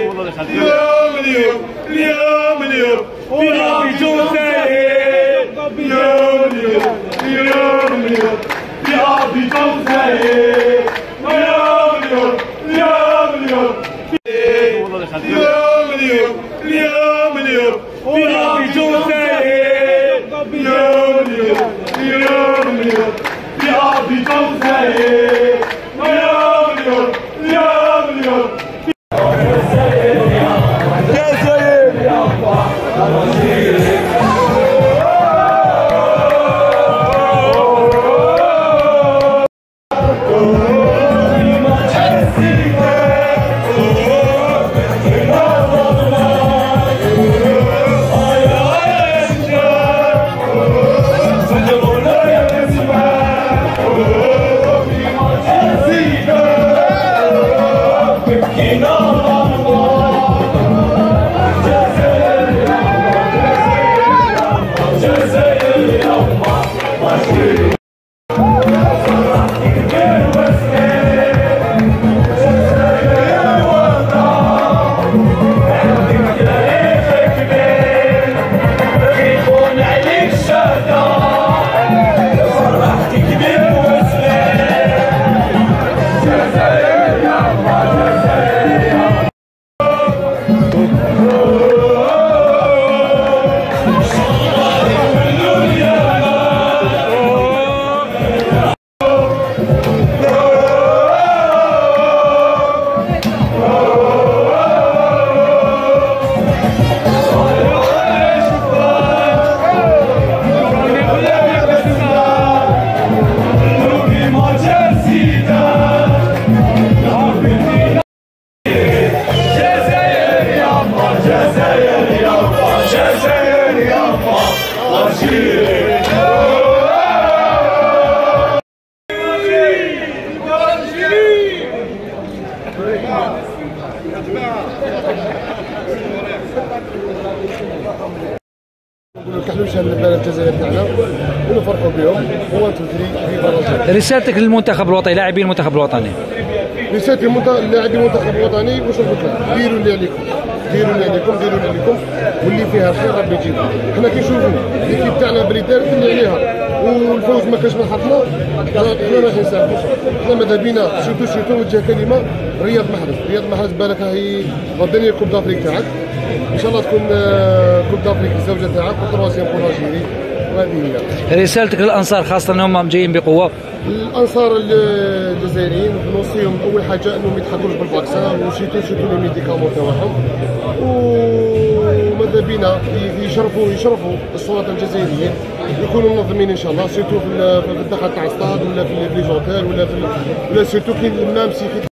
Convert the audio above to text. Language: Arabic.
cómo lo deja el tío. Cómo lo deja el tío. Yeah. نقولوا كحلوش البلد الجزائريه تاعنا ونفرحوا بهم هو تدري في فرنسا رسالتك للمنتخب الوطني لاعبين المنتخب الوطني. رسالتي اللاعبين المنتخب الوطني واش نقول لك؟ ديروا اللي عليكم. ديروا اللي عليكم ديروا اللي عليكم واللي فيها الخير ربي يجيبها. حنا كنشوفوا l'équipe تاعنا بلي دارت اللي عليها. والفوز ما كانش من حظنا حنا رايحين نسافروا حنا ماذا بينا؟ surtout surtout نوجه كلمة رياض محرز. رياض محرز بالك هي غداني coupe d'Afrique تاعك. إن شاء الله تكون آه، coupe d'Afrique الزوجة تاعك و troisième pour l'Algérie وهذه هي. رسالتك للأنصار خاصة انهم جايين بقوة. الأنصار الجزائريين نوصيهم أول حاجة إنهم ما يتحكموش بال vaccin و surtout surtout les médicaments تاعهم. وماذا بينا يشرفوا يشرفوا السلطات الجزائريين يكونوا منظمين إن شاء الله surtout في ال- في الداخل تاع الستاد ولا في لي ولا في ولا سيرتو كي الإمام سيكي